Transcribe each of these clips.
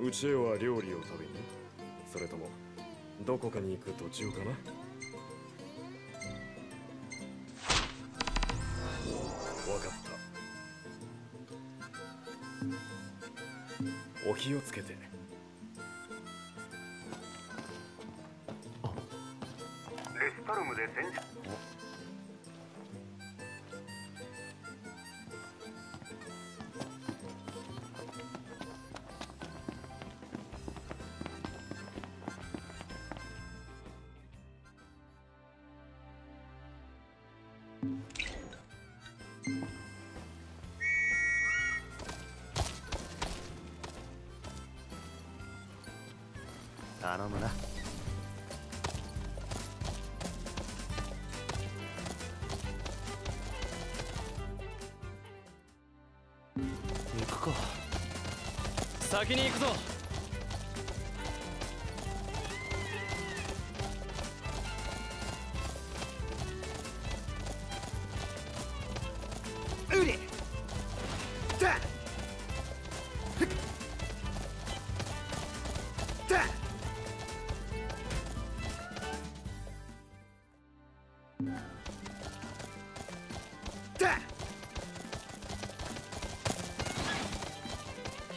家へは料理を食べに？それともどこかに行く途中かな？わかった。お気をつけて。レスタルムで戦術頼むな。行くか。先に行くぞ。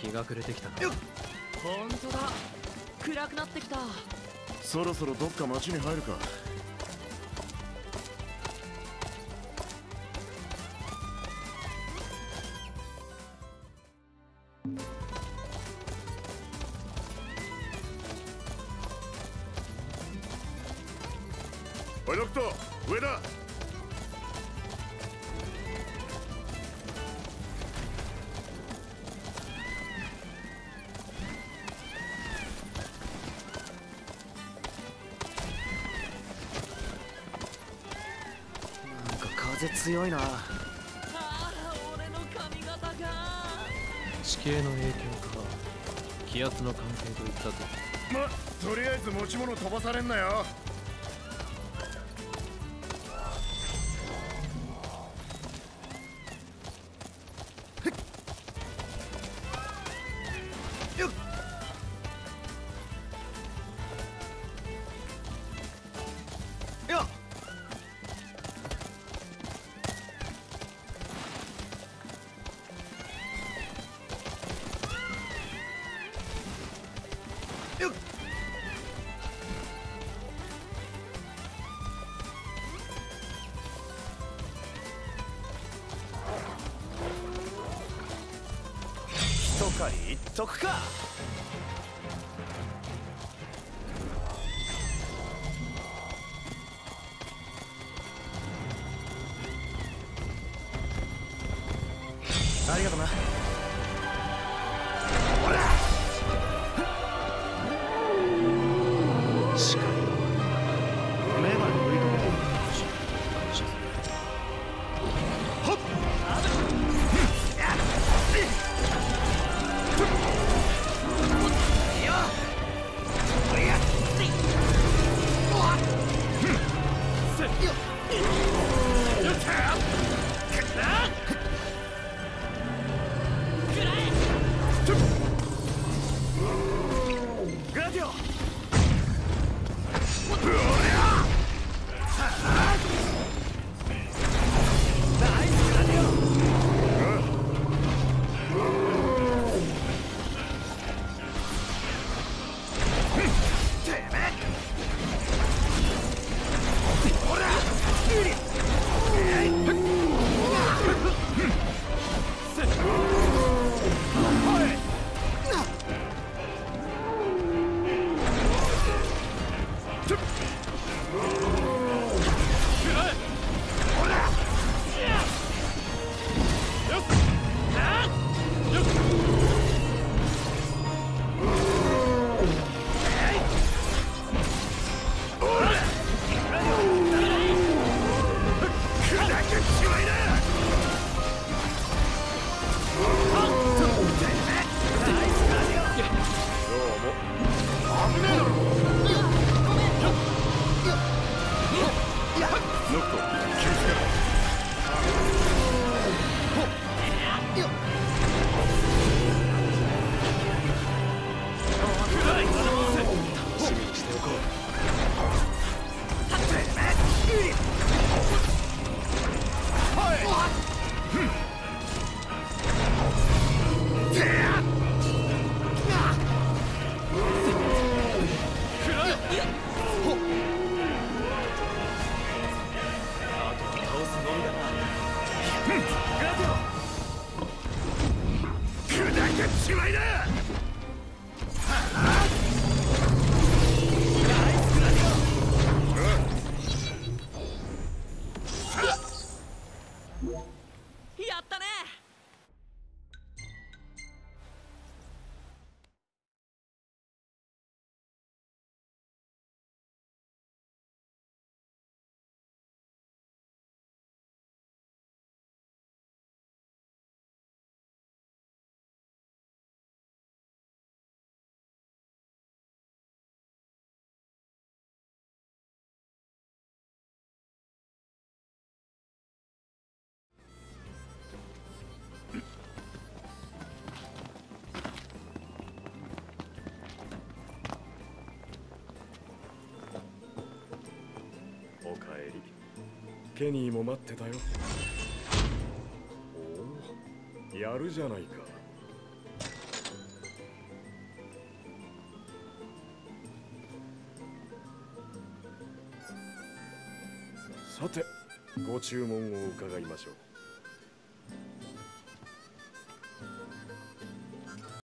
日が暮れてきたな本当だ。暗くなってきた。そろそろどっか町に入るか。おいロクト上だ風強いな。ああ俺の髪型が地形の影響か気圧の関係といったとまとりあえず持ち物飛ばされんなよよとかりいっとくかありがとなノット気をつけろ楽しみにしておこう。やっちまいなケニーも待ってたよ。おおやるじゃないか。さてご注文を伺いましょう。